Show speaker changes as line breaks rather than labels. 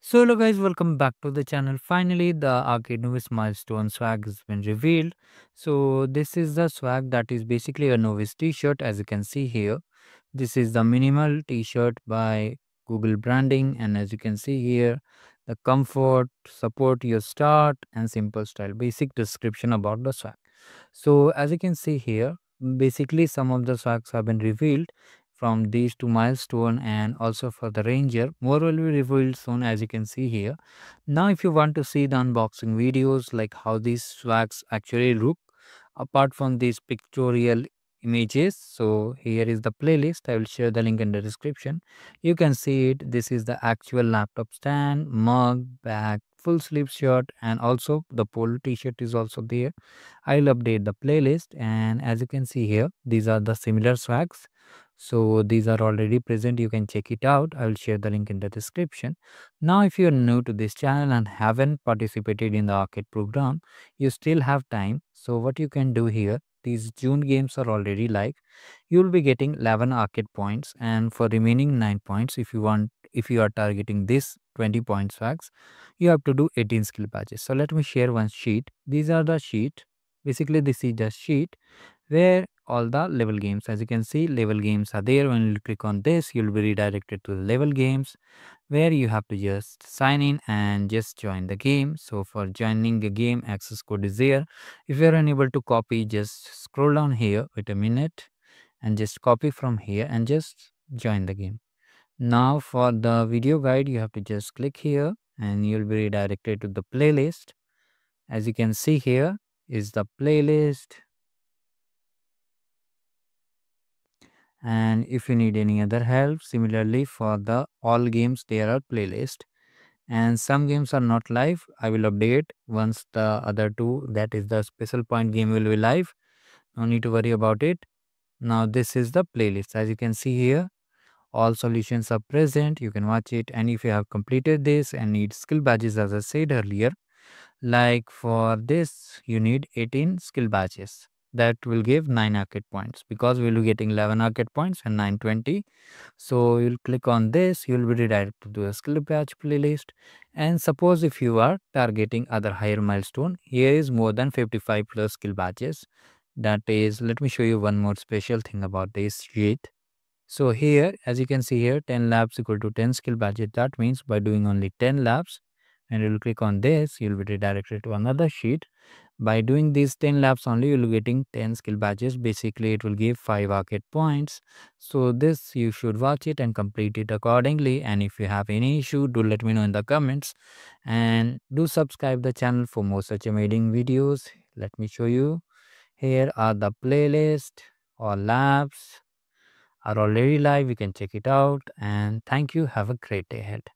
So hello guys, welcome back to the channel. Finally, the Arcade Novice milestone swag has been revealed. So this is the swag that is basically a novice t-shirt as you can see here. This is the minimal t-shirt by Google branding and as you can see here, the comfort, support your start and simple style. Basic description about the swag. So as you can see here, basically some of the swags have been revealed from these two milestone and also for the ranger. More will be revealed soon as you can see here. Now if you want to see the unboxing videos like how these swags actually look apart from these pictorial images so here is the playlist. I will share the link in the description. You can see it. This is the actual laptop stand mug bag full sleeve shirt and also the polo t-shirt is also there. I'll update the playlist and as you can see here these are the similar swags so these are already present you can check it out. I will share the link in the description. Now if you are new to this channel and haven't participated in the arcade program you still have time. So what you can do here these june games are already like, you will be getting 11 arcade points and for remaining 9 points if you want if you are targeting this 20 point swags you have to do 18 skill badges so let me share one sheet. These are the sheet. Basically this is the sheet where all the level games. As you can see level games are there. When you click on this you'll be redirected to the level games where you have to just sign in and just join the game. So for joining the game access code is there. If you're unable to copy just scroll down here wait a minute and just copy from here and just join the game. Now for the video guide you have to just click here and you'll be redirected to the playlist. As you can see here is the playlist and if you need any other help similarly for the all games there are playlist. And some games are not live i will update once the other two that is the special point game will be live. No need to worry about it. Now this is the playlist. As you can see here all solutions are present. You can watch it. And if you have completed this and need skill badges as i said earlier like for this you need 18 skill badges that will give 9 arcade points because we'll be getting 11 arcade points and 920 so you'll click on this you'll be redirected to a skill badge playlist. And suppose if you are targeting other higher milestone here is more than 55 plus skill badges that is let me show you one more special thing about this sheet. So here as you can see here 10 labs equal to 10 skill badges that means by doing only 10 labs and you'll click on this you'll be redirected to another sheet. By doing these 10 labs only you'll be getting 10 skill badges. Basically it will give 5 arcade points. So this you should watch it and complete it accordingly. And if you have any issue do let me know in the comments. And do subscribe the channel for more such amazing videos. Let me show you. Here are the playlist. Or labs are already live. You can check it out. And thank you. Have a great day ahead